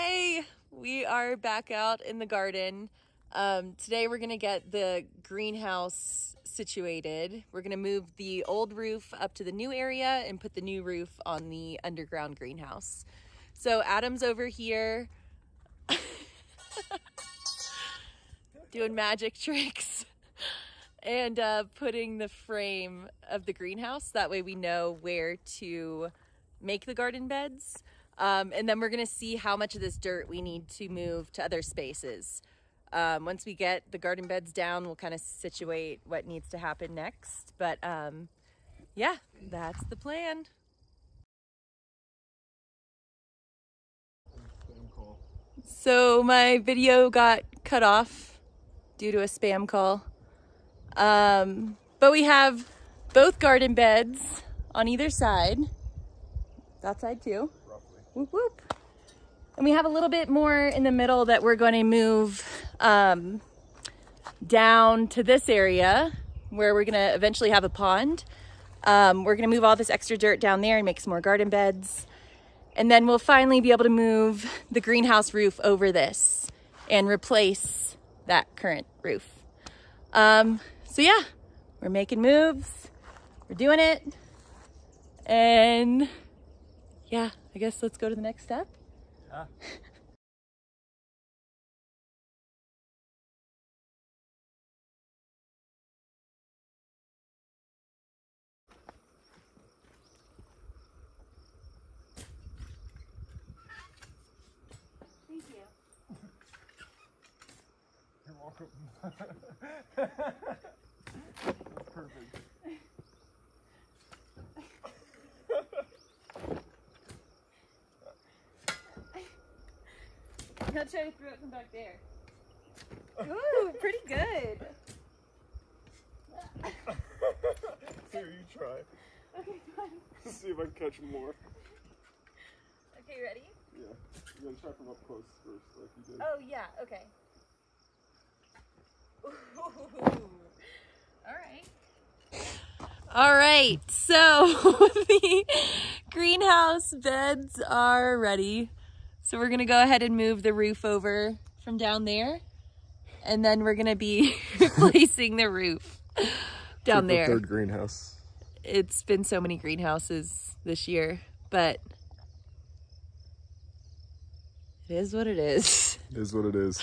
Hey, we are back out in the garden. Um, today we're gonna get the greenhouse situated. We're gonna move the old roof up to the new area and put the new roof on the underground greenhouse. So Adam's over here doing magic tricks and uh, putting the frame of the greenhouse. That way we know where to make the garden beds. Um, and then we're gonna see how much of this dirt we need to move to other spaces. Um, once we get the garden beds down, we'll kind of situate what needs to happen next. But um, yeah, that's the plan. So my video got cut off due to a spam call. Um, but we have both garden beds on either side. That side too. Whoop whoop. And we have a little bit more in the middle that we're going to move um, down to this area where we're going to eventually have a pond. Um, we're going to move all this extra dirt down there and make some more garden beds. And then we'll finally be able to move the greenhouse roof over this and replace that current roof. Um, so yeah, we're making moves. We're doing it. And yeah, I guess let's go to the next step. Yeah. Thank you. You're welcome. That's perfect. I'll try to throw it from back there. Ooh, pretty good. Here, you try. Okay, fine. See if I can catch more. Okay, ready? Yeah. You gotta try from up close first, like you did. Oh, yeah, okay. Ooh. All right. All right, so the greenhouse beds are ready. So we're gonna go ahead and move the roof over from down there. And then we're gonna be replacing the roof down The there. third greenhouse. It's been so many greenhouses this year, but it is what it is. Is what it is.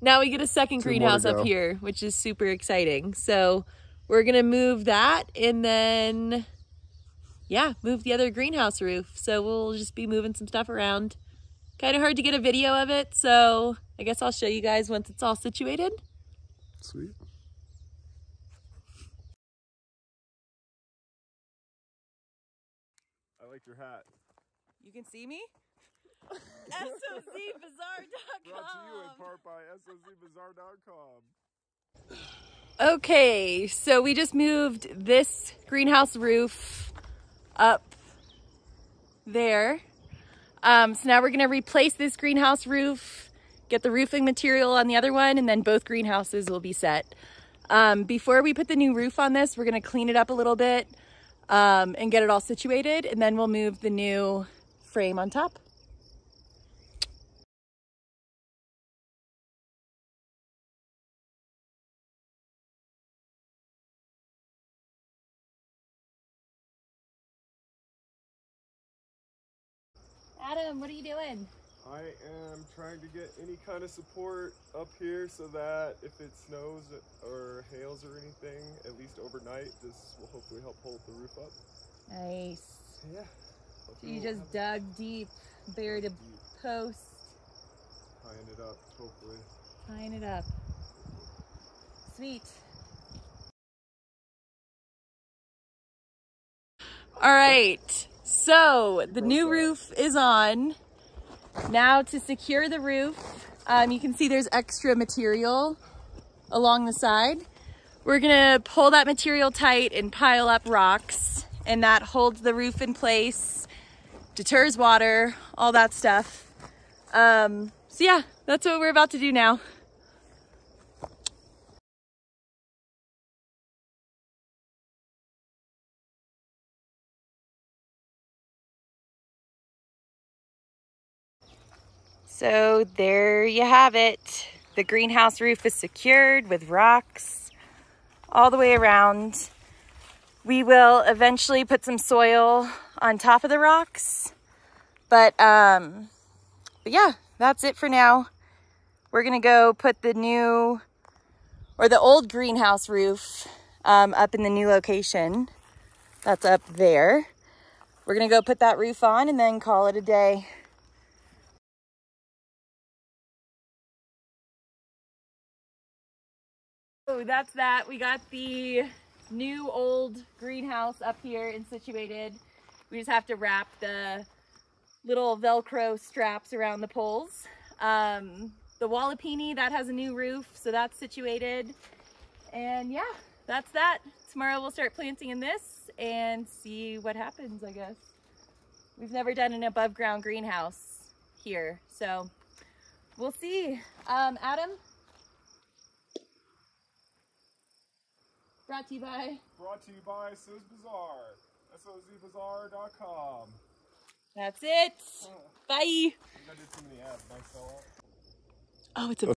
Now we get a second Two greenhouse up here, which is super exciting. So we're gonna move that and then, yeah, move the other greenhouse roof. So we'll just be moving some stuff around. Kind of hard to get a video of it, so I guess I'll show you guys once it's all situated. Sweet. I like your hat. You can see me? SOZBazaar.com. Brought to you in part by SOZBazaar.com. Okay, so we just moved this greenhouse roof up there. Um, so now we're gonna replace this greenhouse roof, get the roofing material on the other one, and then both greenhouses will be set. Um, before we put the new roof on this, we're gonna clean it up a little bit um, and get it all situated, and then we'll move the new frame on top. Adam, what are you doing? I am trying to get any kind of support up here so that if it snows or hails or anything, at least overnight, this will hopefully help hold the roof up. Nice. So yeah. So hopefully you just have dug deep, buried a deep post, tying it up, hopefully. tying it up. Sweet. All right, so the new roof is on. Now to secure the roof, um, you can see there's extra material along the side. We're gonna pull that material tight and pile up rocks and that holds the roof in place, deters water, all that stuff. Um, so yeah, that's what we're about to do now. So there you have it. The greenhouse roof is secured with rocks all the way around. We will eventually put some soil on top of the rocks. But, um, but yeah, that's it for now. We're gonna go put the new, or the old greenhouse roof um, up in the new location. That's up there. We're gonna go put that roof on and then call it a day. So that's that. We got the new old greenhouse up here and situated. We just have to wrap the little Velcro straps around the poles. Um, the Walipini, that has a new roof, so that's situated. And yeah, that's that. Tomorrow we'll start planting in this and see what happens, I guess. We've never done an above ground greenhouse here, so we'll see. Um, Adam, Brought to you by. Brought to you by Soz Bazaar. SOZBazaar.com. That's it. Oh. Bye. I did too many ads myself. Oh, it's a